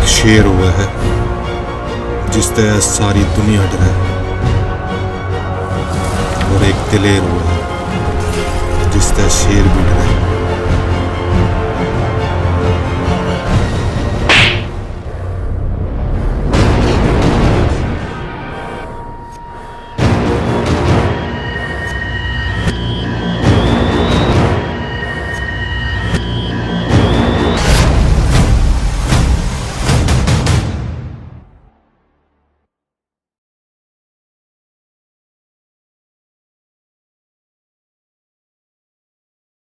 एक शेर हुआ है, जिस तरह सारी दुनिया डरे और एक दिलेर हुआ है, जिस तरह शेर भी डरे